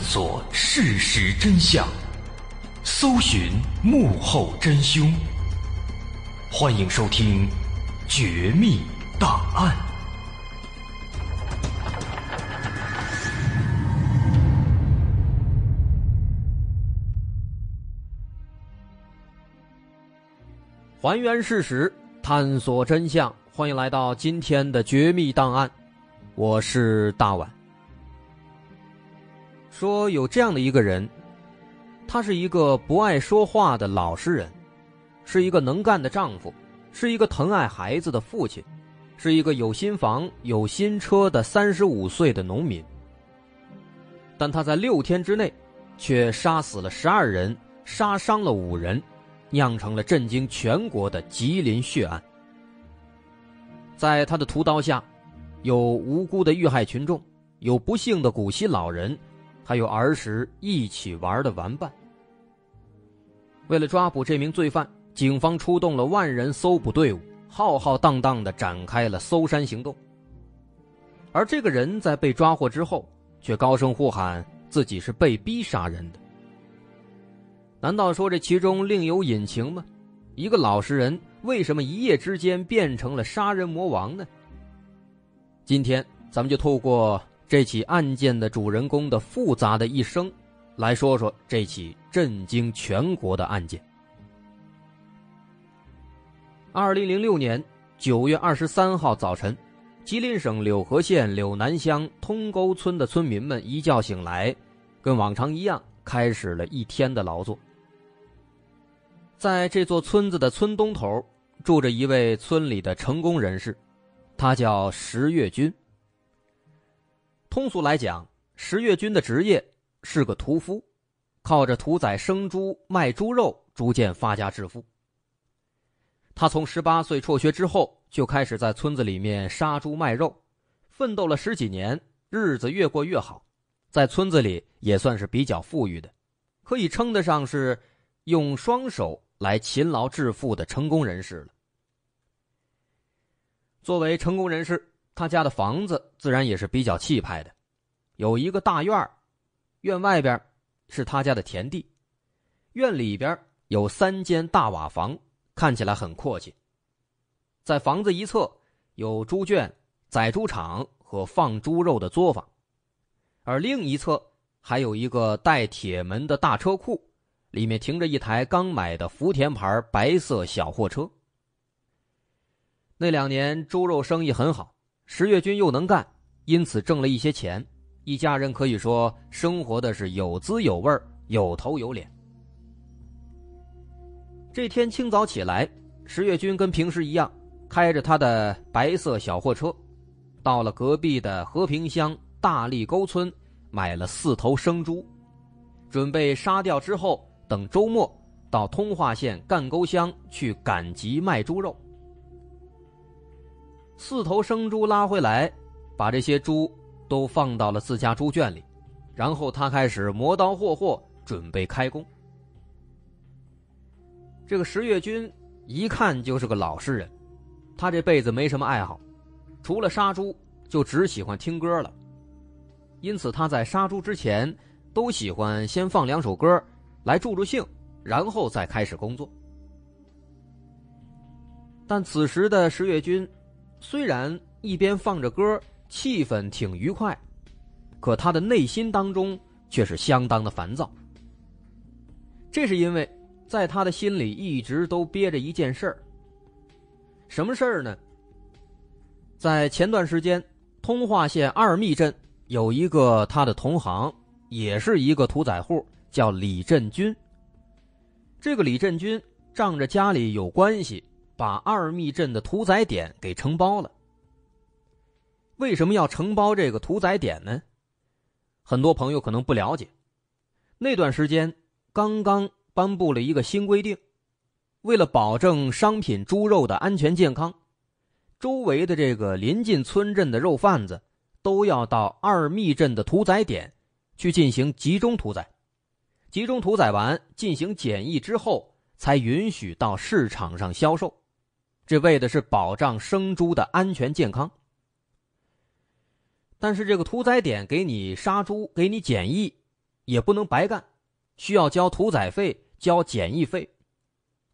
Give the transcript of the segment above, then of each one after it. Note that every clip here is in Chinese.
探索事实真相，搜寻幕后真凶。欢迎收听《绝密档案》。还原事实，探索真相。欢迎来到今天的《绝密档案》，我是大碗。说有这样的一个人，他是一个不爱说话的老实人，是一个能干的丈夫，是一个疼爱孩子的父亲，是一个有新房有新车的三十五岁的农民。但他在六天之内，却杀死了十二人，杀伤了五人。酿成了震惊全国的吉林血案。在他的屠刀下，有无辜的遇害群众，有不幸的古稀老人，还有儿时一起玩的玩伴。为了抓捕这名罪犯，警方出动了万人搜捕队伍，浩浩荡荡的展开了搜山行动。而这个人在被抓获之后，却高声呼喊自己是被逼杀人的。难道说这其中另有隐情吗？一个老实人为什么一夜之间变成了杀人魔王呢？今天咱们就透过这起案件的主人公的复杂的一生，来说说这起震惊全国的案件。二零零六年九月二十三号早晨，吉林省柳河县柳南乡通沟村的村民们一觉醒来，跟往常一样，开始了一天的劳作。在这座村子的村东头，住着一位村里的成功人士，他叫石月军。通俗来讲，石月军的职业是个屠夫，靠着屠宰生猪、卖猪肉逐渐发家致富。他从十八岁辍学之后，就开始在村子里面杀猪卖肉，奋斗了十几年，日子越过越好，在村子里也算是比较富裕的，可以称得上是用双手。来勤劳致富的成功人士了。作为成功人士，他家的房子自然也是比较气派的，有一个大院院外边是他家的田地，院里边有三间大瓦房，看起来很阔气。在房子一侧有猪圈、宰猪场和放猪肉的作坊，而另一侧还有一个带铁门的大车库。里面停着一台刚买的福田牌白色小货车。那两年猪肉生意很好，石月军又能干，因此挣了一些钱，一家人可以说生活的是有滋有味有头有脸。这天清早起来，石月军跟平时一样，开着他的白色小货车，到了隔壁的和平乡大立沟村，买了四头生猪，准备杀掉之后。等周末到通化县干沟乡去赶集卖猪肉。四头生猪拉回来，把这些猪都放到了自家猪圈里，然后他开始磨刀霍霍，准备开工。这个石月军一看就是个老实人，他这辈子没什么爱好，除了杀猪就只喜欢听歌了，因此他在杀猪之前都喜欢先放两首歌。来助助兴，然后再开始工作。但此时的石月军，虽然一边放着歌，气氛挺愉快，可他的内心当中却是相当的烦躁。这是因为，在他的心里一直都憋着一件事儿。什么事儿呢？在前段时间，通化县二密镇有一个他的同行，也是一个屠宰户。叫李振军。这个李振军仗着家里有关系，把二密镇的屠宰点给承包了。为什么要承包这个屠宰点呢？很多朋友可能不了解，那段时间刚刚颁布了一个新规定，为了保证商品猪肉的安全健康，周围的这个临近村镇的肉贩子都要到二密镇的屠宰点去进行集中屠宰。集中屠宰完，进行检疫之后，才允许到市场上销售。这为的是保障生猪的安全健康。但是这个屠宰点给你杀猪、给你检疫，也不能白干，需要交屠宰费、交检疫费，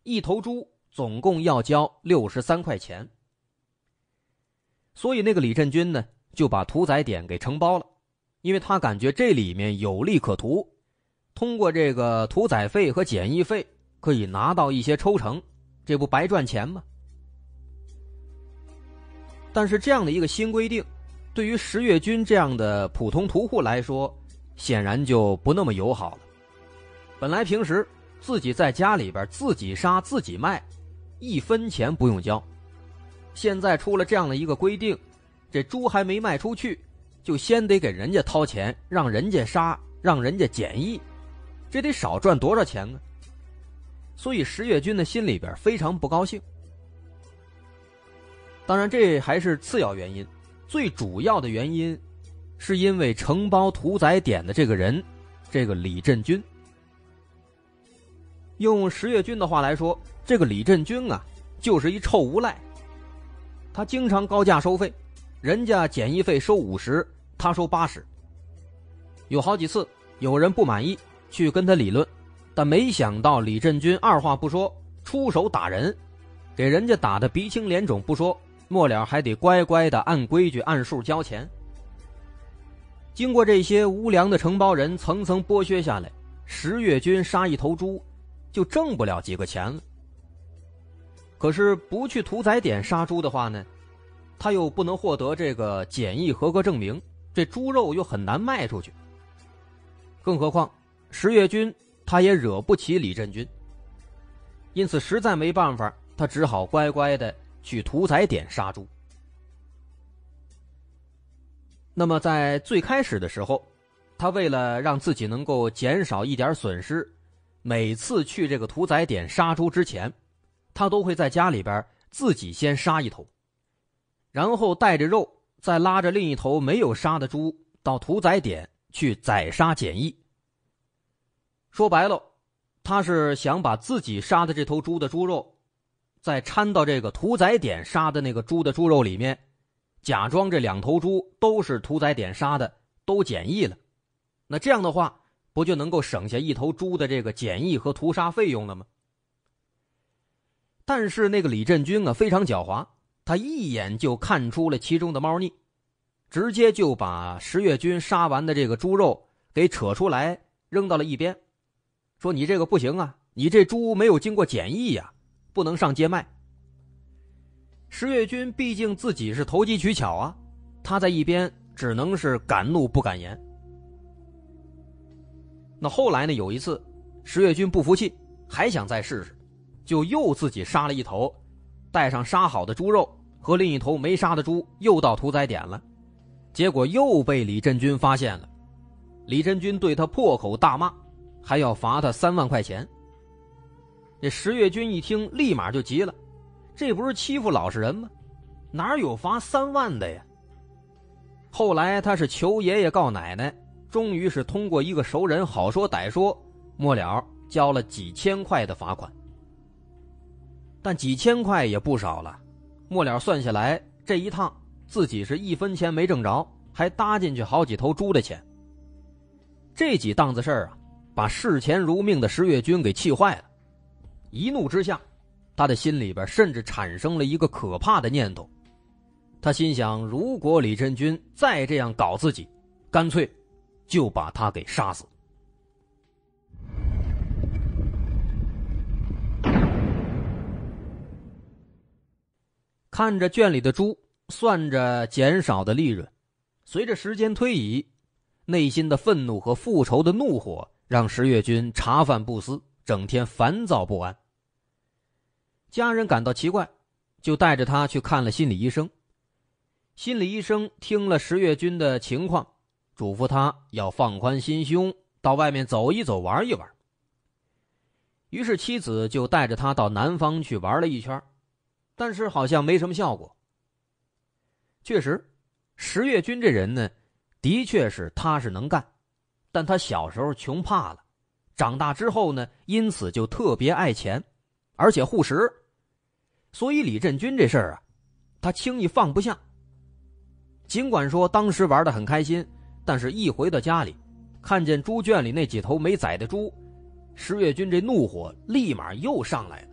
一头猪总共要交六十三块钱。所以那个李振军呢，就把屠宰点给承包了，因为他感觉这里面有利可图，通过这个屠宰费和检疫费可以拿到一些抽成，这不白赚钱吗？但是这样的一个新规定，对于石月军这样的普通屠户来说，显然就不那么友好了。本来平时自己在家里边自己杀自己卖，一分钱不用交，现在出了这样的一个规定，这猪还没卖出去，就先得给人家掏钱，让人家杀，让人家检疫，这得少赚多少钱啊！所以石月军的心里边非常不高兴。当然，这还是次要原因，最主要的原因，是因为承包屠宰点的这个人，这个李振军。用石月军的话来说，这个李振军啊，就是一臭无赖。他经常高价收费，人家检疫费收五十，他收八十。有好几次有人不满意，去跟他理论，但没想到李振军二话不说，出手打人，给人家打的鼻青脸肿不说。末了还得乖乖的按规矩按数交钱。经过这些无良的承包人层层剥削下来，十月军杀一头猪，就挣不了几个钱了。可是不去屠宰点杀猪的话呢，他又不能获得这个检疫合格证明，这猪肉又很难卖出去。更何况十月军他也惹不起李振军，因此实在没办法，他只好乖乖的。去屠宰点杀猪。那么在最开始的时候，他为了让自己能够减少一点损失，每次去这个屠宰点杀猪之前，他都会在家里边自己先杀一头，然后带着肉，再拉着另一头没有杀的猪到屠宰点去宰杀检疫。说白了，他是想把自己杀的这头猪的猪肉。再掺到这个屠宰点杀的那个猪的猪肉里面，假装这两头猪都是屠宰点杀的，都检疫了。那这样的话，不就能够省下一头猪的这个检疫和屠杀费用了吗？但是那个李振军啊，非常狡猾，他一眼就看出了其中的猫腻，直接就把十月军杀完的这个猪肉给扯出来扔到了一边，说：“你这个不行啊，你这猪没有经过检疫呀。”不能上街卖。石月军毕竟自己是投机取巧啊，他在一边只能是敢怒不敢言。那后来呢？有一次，石月军不服气，还想再试试，就又自己杀了一头，带上杀好的猪肉和另一头没杀的猪，又到屠宰点了，结果又被李振军发现了。李振军对他破口大骂，还要罚他三万块钱。这石月军一听，立马就急了，这不是欺负老实人吗？哪有罚三万的呀？后来他是求爷爷告奶奶，终于是通过一个熟人好说歹说，末了交了几千块的罚款。但几千块也不少了，末了算下来，这一趟自己是一分钱没挣着，还搭进去好几头猪的钱。这几档子事儿啊，把视钱如命的石月军给气坏了。一怒之下，他的心里边甚至产生了一个可怕的念头。他心想：如果李振军再这样搞自己，干脆就把他给杀死。看着圈里的猪，算着减少的利润，随着时间推移，内心的愤怒和复仇的怒火让石月军茶饭不思，整天烦躁不安。家人感到奇怪，就带着他去看了心理医生。心理医生听了石月军的情况，嘱咐他要放宽心胸，到外面走一走，玩一玩。于是妻子就带着他到南方去玩了一圈，但是好像没什么效果。确实，石月军这人呢，的确是踏实能干，但他小时候穷怕了，长大之后呢，因此就特别爱钱。而且护食，所以李振军这事儿啊，他轻易放不下。尽管说当时玩的很开心，但是一回到家里，看见猪圈里那几头没宰的猪，石月军这怒火立马又上来了。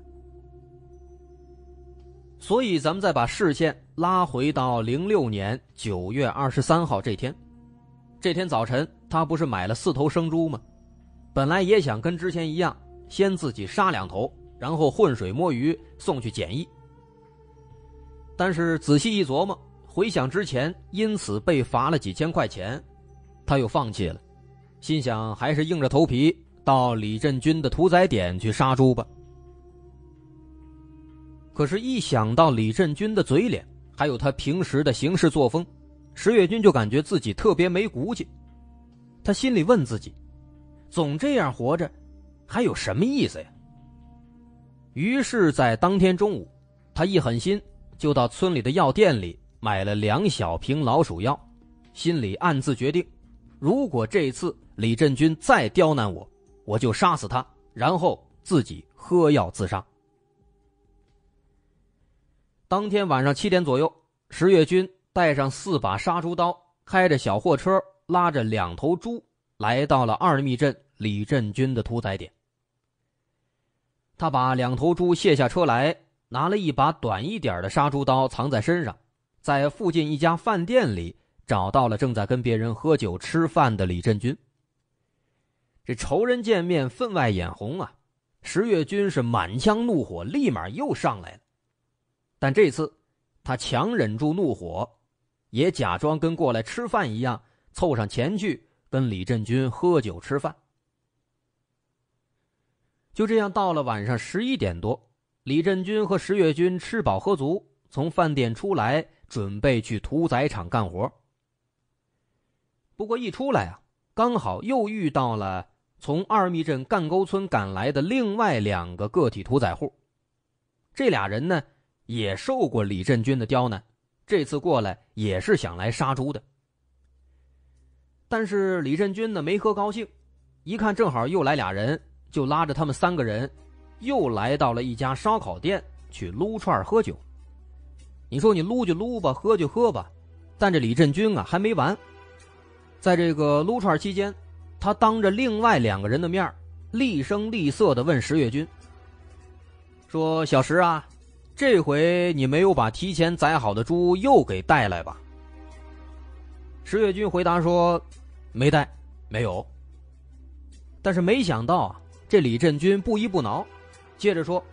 所以，咱们再把视线拉回到零六年九月二十三号这天。这天早晨，他不是买了四头生猪吗？本来也想跟之前一样，先自己杀两头，然后浑水摸鱼送去检疫。但是仔细一琢磨，回想之前因此被罚了几千块钱，他又放弃了，心想还是硬着头皮到李振军的屠宰点去杀猪吧。可是，一想到李振军的嘴脸，还有他平时的行事作风，石月军就感觉自己特别没骨气。他心里问自己：总这样活着，还有什么意思呀？于是，在当天中午，他一狠心，就到村里的药店里买了两小瓶老鼠药，心里暗自决定：如果这次李振军再刁难我，我就杀死他，然后自己喝药自杀。当天晚上七点左右，石月军带上四把杀猪刀，开着小货车，拉着两头猪，来到了二密镇李振军的屠宰点。他把两头猪卸下车来，拿了一把短一点的杀猪刀藏在身上，在附近一家饭店里找到了正在跟别人喝酒吃饭的李振军。这仇人见面，分外眼红啊！石月军是满腔怒火，立马又上来了。但这次，他强忍住怒火，也假装跟过来吃饭一样，凑上前去跟李振军喝酒吃饭。就这样，到了晚上十一点多，李振军和石月军吃饱喝足，从饭店出来，准备去屠宰场干活。不过一出来啊，刚好又遇到了从二密镇干沟村赶来的另外两个个体屠宰户，这俩人呢。也受过李振军的刁难，这次过来也是想来杀猪的。但是李振军呢没喝高兴，一看正好又来俩人，就拉着他们三个人，又来到了一家烧烤店去撸串喝酒。你说你撸就撸吧，喝就喝吧，但这李振军啊还没完，在这个撸串期间，他当着另外两个人的面厉声厉色的问石月军：“说小石啊。”这回你没有把提前宰好的猪又给带来吧？石月军回答说：“没带，没有。”但是没想到啊，这李振军不依不挠，接着说：“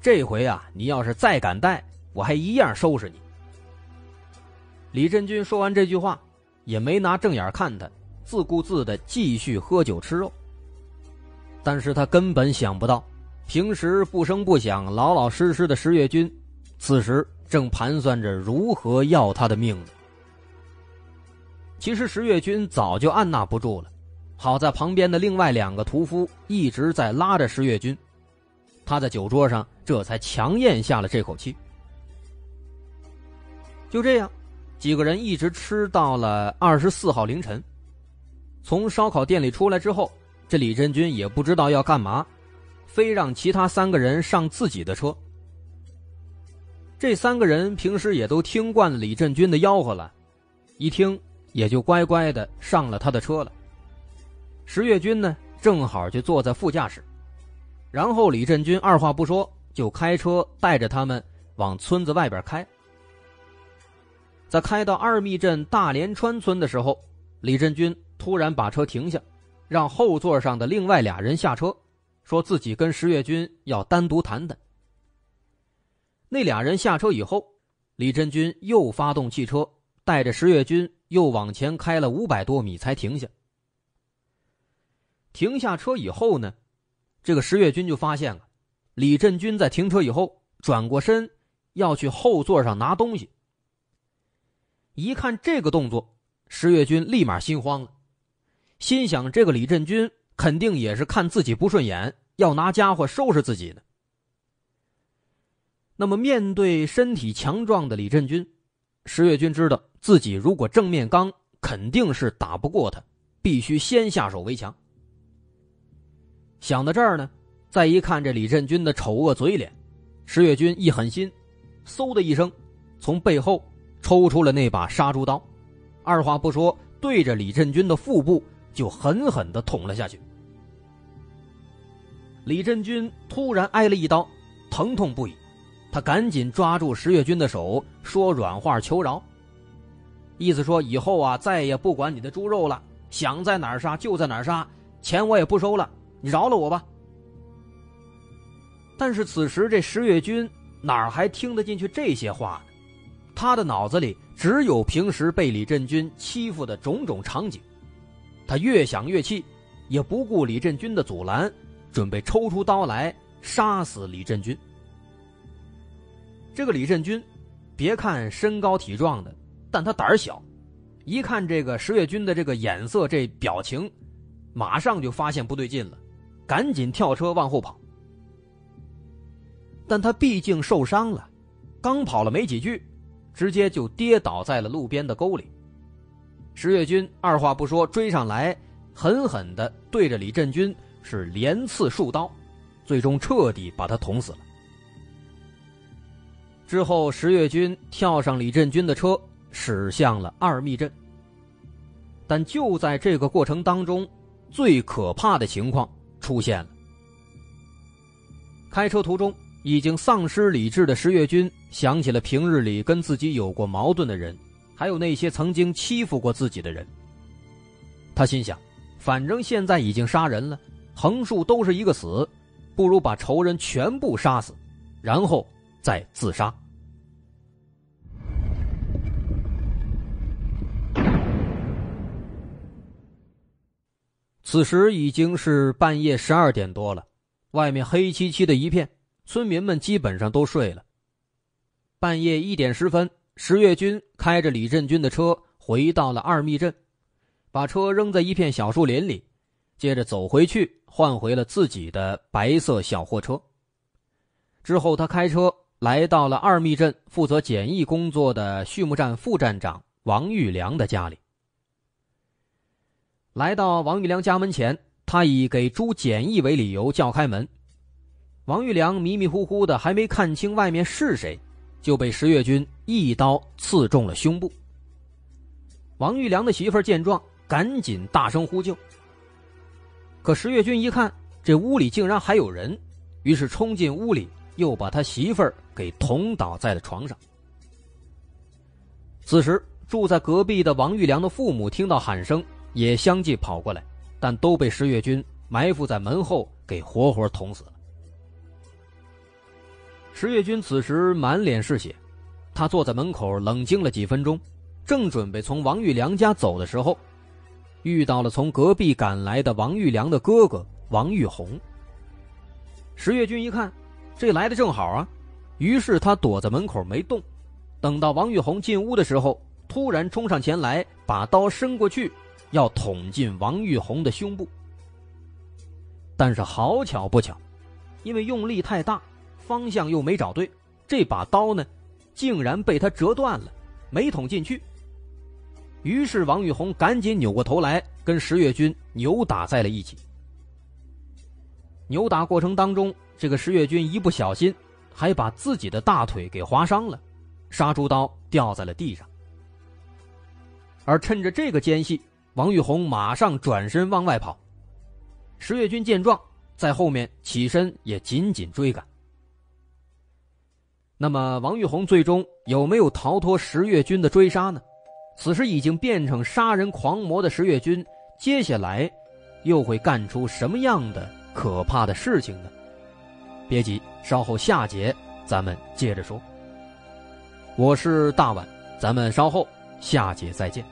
这回啊，你要是再敢带，我还一样收拾你。”李振军说完这句话，也没拿正眼看他，自顾自的继续喝酒吃肉。但是他根本想不到。平时不声不响、老老实实的石月军，此时正盘算着如何要他的命呢。其实石月军早就按捺不住了，好在旁边的另外两个屠夫一直在拉着石月军，他在酒桌上这才强咽下了这口气。就这样，几个人一直吃到了二十四号凌晨。从烧烤店里出来之后，这李振军也不知道要干嘛。非让其他三个人上自己的车。这三个人平时也都听惯了李振军的吆喝了，一听也就乖乖的上了他的车了。石月军呢，正好就坐在副驾驶，然后李振军二话不说就开车带着他们往村子外边开。在开到二密镇大连川村的时候，李振军突然把车停下，让后座上的另外俩人下车。说自己跟石月军要单独谈谈。那俩人下车以后，李振军又发动汽车，带着石月军又往前开了五百多米才停下。停下车以后呢，这个石月军就发现了，李振军在停车以后转过身要去后座上拿东西。一看这个动作，石月军立马心慌了，心想这个李振军。肯定也是看自己不顺眼，要拿家伙收拾自己的。那么，面对身体强壮的李振军，石月军知道自己如果正面刚，肯定是打不过他，必须先下手为强。想到这儿呢，再一看这李振军的丑恶嘴脸，石月军一狠心，嗖的一声，从背后抽出了那把杀猪刀，二话不说，对着李振军的腹部。就狠狠的捅了下去。李振军突然挨了一刀，疼痛不已，他赶紧抓住石月军的手，说软话求饶，意思说以后啊再也不管你的猪肉了，想在哪儿杀就在哪儿杀，钱我也不收了，你饶了我吧。但是此时这石月军哪儿还听得进去这些话呢？他的脑子里只有平时被李振军欺负的种种场景，他越想越气，也不顾李振军的阻拦，准备抽出刀来杀死李振军。这个李振军，别看身高体壮的，但他胆儿小，一看这个石月军的这个眼色、这表情，马上就发现不对劲了，赶紧跳车往后跑。但他毕竟受伤了，刚跑了没几句。直接就跌倒在了路边的沟里。石月军二话不说追上来，狠狠的对着李振军是连刺数刀，最终彻底把他捅死了。之后，石月军跳上李振军的车，驶向了二密镇。但就在这个过程当中，最可怕的情况出现了。开车途中。已经丧失理智的石月军想起了平日里跟自己有过矛盾的人，还有那些曾经欺负过自己的人。他心想，反正现在已经杀人了，横竖都是一个死，不如把仇人全部杀死，然后再自杀。此时已经是半夜十二点多了，外面黑漆漆的一片。村民们基本上都睡了。半夜一点十分，石月军开着李振军的车回到了二密镇，把车扔在一片小树林里，接着走回去换回了自己的白色小货车。之后，他开车来到了二密镇负责检疫工作的畜牧站副站长王玉良的家里。来到王玉良家门前，他以给猪检疫为理由叫开门。王玉良迷迷糊糊的，还没看清外面是谁，就被石月军一刀刺中了胸部。王玉良的媳妇儿见状，赶紧大声呼救。可石月军一看，这屋里竟然还有人，于是冲进屋里，又把他媳妇儿给捅倒在了床上。此时，住在隔壁的王玉良的父母听到喊声，也相继跑过来，但都被石月军埋伏在门后给活活捅死了。石月军此时满脸是血，他坐在门口冷静了几分钟，正准备从王玉良家走的时候，遇到了从隔壁赶来的王玉良的哥哥王玉红。石月军一看，这来的正好啊，于是他躲在门口没动，等到王玉红进屋的时候，突然冲上前来，把刀伸过去，要捅进王玉红的胸部。但是好巧不巧，因为用力太大。方向又没找对，这把刀呢，竟然被他折断了，没捅进去。于是王玉红赶紧扭过头来，跟石月军扭打在了一起。扭打过程当中，这个石月军一不小心，还把自己的大腿给划伤了，杀猪刀掉在了地上。而趁着这个间隙，王玉红马上转身往外跑，石月军见状，在后面起身也紧紧追赶。那么，王玉红最终有没有逃脱石月军的追杀呢？此时已经变成杀人狂魔的石月军，接下来又会干出什么样的可怕的事情呢？别急，稍后下节咱们接着说。我是大碗，咱们稍后下节再见。